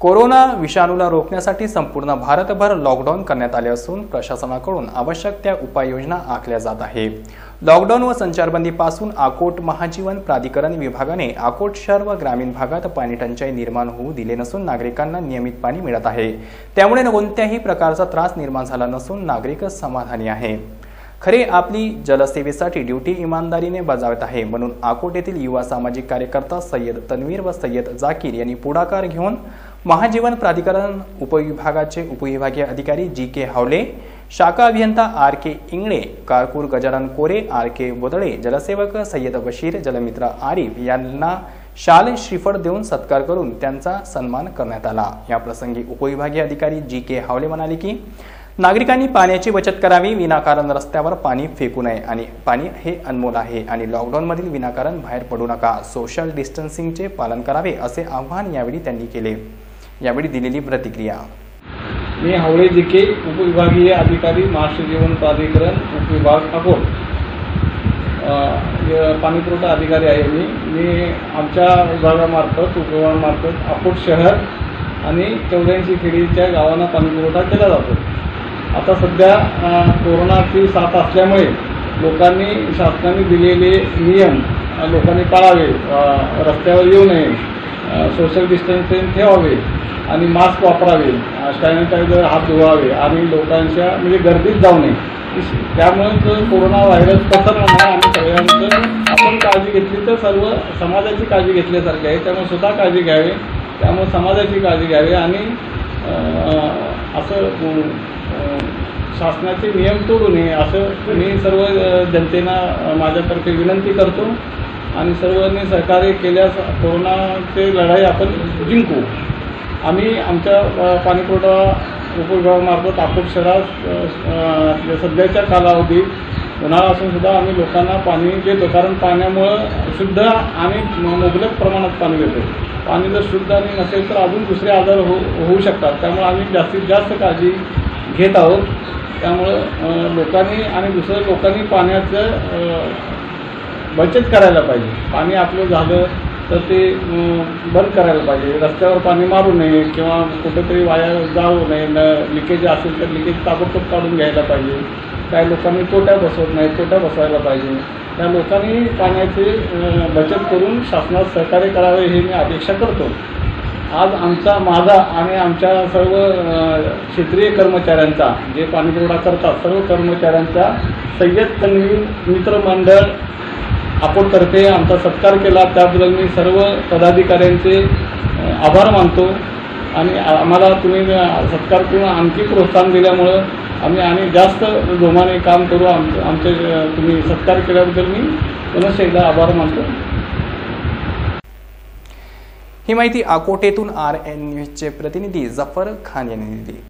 Corona विषाणूला रोखण्यासाठी संपूर्ण भारतभर लॉकडाऊन करण्यात आले असून प्रशासनाकडून आवश्यक त्या उपाययोजना आखल्या जात आहे. लॉकडाऊन व संचारबंदीपासून आकोट महाजीवन प्राधिकरण विभागाने आकोट शहर व ग्रामीण भागात पाणी टंचाई निर्माण होऊ दिले नसून नागरिकांना नियमित पाणी मिळत आहे. त्यामुळे कोणत्याही प्रकारचा त्रास निर्माण झाला नसून नागरिक समाधानी आहे. खरे आपली जलसेवेसाठी ड्युटी इमानदारीने बजावत आहे म्हणून आकोट येथील युवा सामाजिक कार्यकर्ता सय्यद तन्वीर व सय्यद जाकीर यांनी पुढाकार घेऊन महाजीवन प्राधिकरण उपविभागाचे उपविभागीय अधिकारी जी के हावले शाखा अभियंता आर के इंगळे कारकूर गजानन कोरे आर के बोदळे जलसेवक सय्यद बशीर जलमित्र आरिफ यांना शाल श्रीफळ देऊन सत्कार करून त्यांचा सन्मान करण्यात आला. याप्रसंगी उपविभागीय अधिकारी जी के हावले म्हणाले की नागरिकांनी पाण्याची बचत करावी विनाकारण रस्त्यावर पाणी फेकू नये आणि पाणी हे अनमोल आहे आणि लॉकडाऊनमधील विनाकारण बाहेर पडू नका. सोशल डिस्टन्सिंगचे पालन करावे असे आवाहन यावेळी त्यांनी केले. यावेळी दिलेली प्रतिक्रिया. मी हावळे दिके उपविभागीय अधिकारी महाराष्ट्र जीवन प्राधिकरण उपविभाग अकोट. पाणीपुरवठा अधिकारी आहे मी. मी आमच्या विभागामार्फत उपविभागामार्फत अकोट शहर आणि चौऱ्याऐंशी खेडीच्या गावांना पाणीपुरवठा केला जातो. आता सध्या कोरोनाची साथ असल्यामुळे लोकांनी शासनाने दिलेले नियम लोकांनी पाळावे रस्त्यावर येऊ नये. सोशल डिस्टन्सिंग ठेवावे आणि मास्क वापरावे सॅनिटायझर हात धुवावे आणि लोकांच्या म्हणजे गर्दीत जाऊ नये. त्यामुळे कोरोना व्हायरस पसरणार नाही आणि सगळ्यांचं आपण काळजी घेतली तर सर्व समाजाची काळजी घेतल्यासारखी आहे. त्यामुळे स्वतः काळजी घ्यावी त्यामुळे समाजाची काळजी घ्यावी आणि असं शासनाचे नियम तोडू नये असं मी सर्व जनतेला माझ्यातर्फे विनंती करतो. आणि सर्वांनी सहकार्य केल्यास कोरोनाची लढाई आपण जिंकू. आम्ही आमच्या पाणीपुरवठा उपविभागामार्फत अकोट शहरात सध्याच्या कालावधीत उन्हाळा असून सुद्धा आम्ही लोकांना पाणी देतो कारण पाण्यामुळं शुद्ध आणि मुबलक प्रमाणात पाणी देतो. पाणी जर शुद्ध आणि नसेल तर अजून दुसरे आजार हो होऊ शकतात. त्यामुळे आम्ही जास्तीत जास्त काळजी घेत आहोत. त्यामुळं लोकांनी आणि दुसऱ्या लोकांनी पाण्याचं बचत करायला पाहिजे. पाणी आपलं झालं तर ते बंद करायला पाहिजे. रस्त्यावर पाणी मारू नये किंवा कुठेतरी वाया जाऊ नये. न लिकेज असेल तर लिकेज ताबडतोब काढून घ्यायला पाहिजे. काही लोकांनी तोट्या बसवत नाही तोट्या बसवायला पाहिजे. त्या लोकांनी पाण्याची बचत करून शासनात सहकार्य करावे हे मी अपेक्षा करतो. आज आमचा माझा आणि आमच्या सर्व क्षेत्रीय कर्मचाऱ्यांचा जे पाणीपुरवठा करतात सर्व कर्मचाऱ्यांचा सय्यद तन्वी मित्रमंडळ अकोटतर्फे आमचा सत्कार केला. त्याबद्दल मी सर्व पदाधिकाऱ्यांचे आभार मानतो. आणि आम्हाला तुम्ही सत्कार करून आणखी प्रोत्साहन दिल्यामुळं आम्ही आणि जास्त जोमाने काम करू. आम आमचे तुम्ही सत्कार केल्याबद्दल मी पुनश्च एकदा आभार मानतो. ही माहिती आकोटेतून आर एन न्यूजचे प्रतिनिधी जफर खान यांनी दिली.